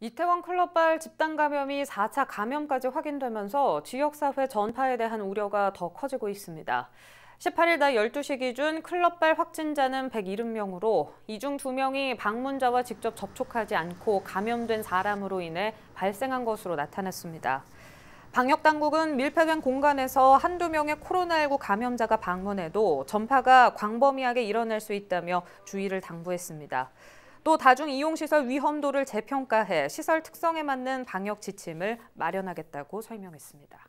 이태원 클럽발 집단 감염이 4차 감염까지 확인되면서 지역사회 전파에 대한 우려가 더 커지고 있습니다. 18일 낮 12시 기준 클럽발 확진자는 170명으로 이 중 2명이 방문자와 직접 접촉하지 않고 감염된 사람으로 인해 발생한 것으로 나타났습니다. 방역당국은 밀폐된 공간에서 한두 명의 코로나19 감염자가 방문해도 전파가 광범위하게 일어날 수 있다며 주의를 당부했습니다. 또 다중 이용시설 위험도를 재평가해 시설 특성에 맞는 방역 지침을 마련하겠다고 설명했습니다.